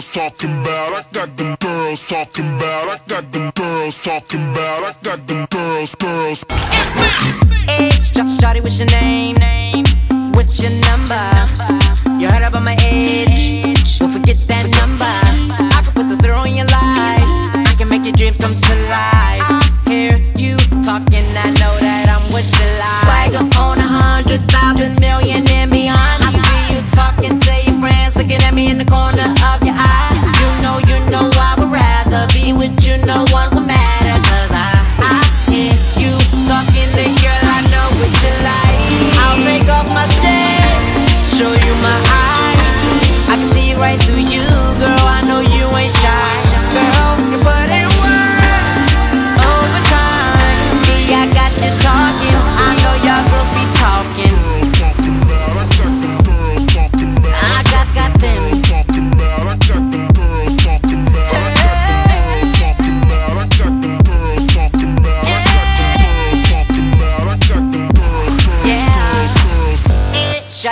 girls talking about, I got them girls talking about, I got them girls talking about, I got them girls, girls. Age, Shawty, what's your name? name? What's your number? You heard about my age? Don't forget that number. I can put the throw in your life. I can make your dreams come to life. I hear you talking, I know that I'm with you life. Swagger on a hundred thousand.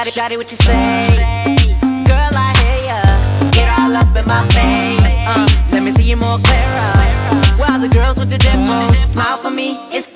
Shawty, shawty, what you say? Girl, I hear ya. Get all up in my face. Uh, let me see you more clearer. While the girls with the dimples smile for me, it's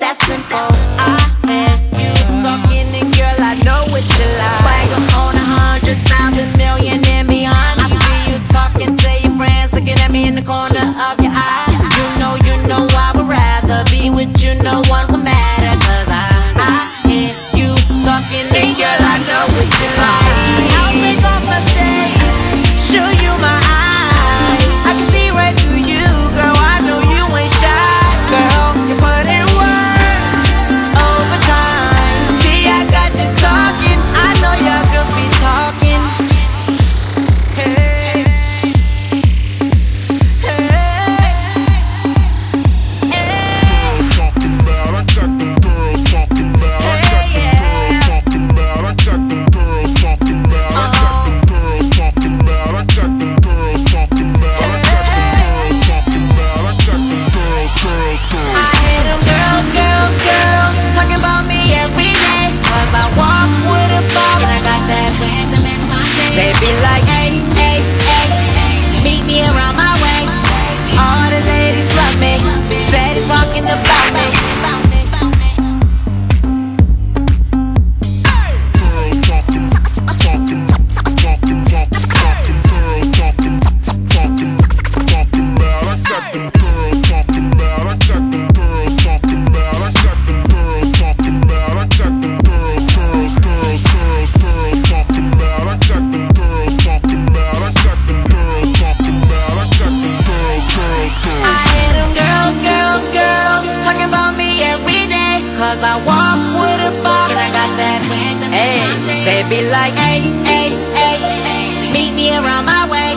Like, hey, hey, hey, meet me around my way.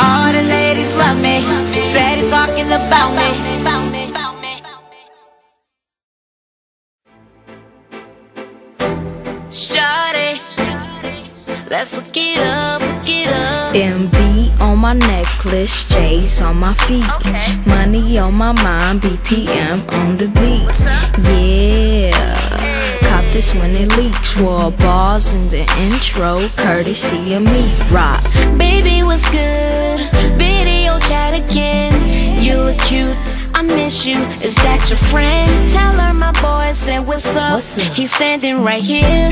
All the ladies love me, steady talking about me. Shawty, let's look it up, look it up. MB on my necklace, J's on my feet. Okay. Money on my mind, BPM on the beat. Yeah this when it leaks. Wore balls in the intro, courtesy of me. Rock. Baby, what's good? Video chat again. You look cute. I miss you. Is that your friend? Tell her my boy said what's up. What's up? He's standing right here.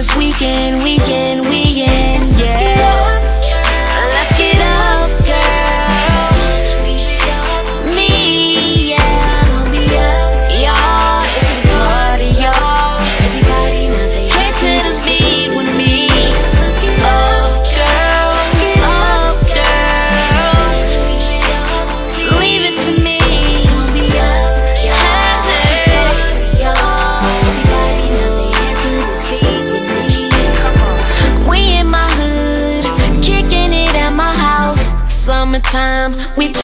this weekend, weekend. time. We